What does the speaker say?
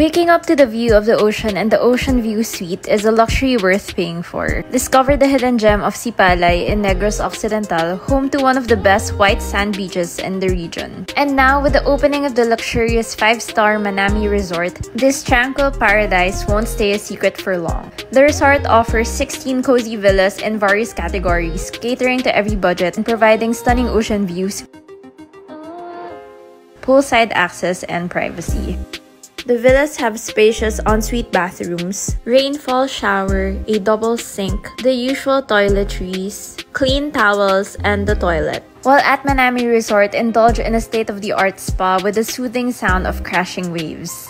Waking up to the view of the ocean and the Ocean View Suite is a luxury worth paying for. Discover the hidden gem of Sipalay in Negros Occidental, home to one of the best white sand beaches in the region. And now, with the opening of the luxurious 5-star Manami Resort, this tranquil paradise won't stay a secret for long. The resort offers 16 cozy villas in various categories, catering to every budget and providing stunning ocean views, poolside access, and privacy. The villas have spacious ensuite bathrooms, rainfall shower, a double sink, the usual toiletries, clean towels, and the toilet. While at Manami Resort, indulge in a state-of-the-art spa with the soothing sound of crashing waves.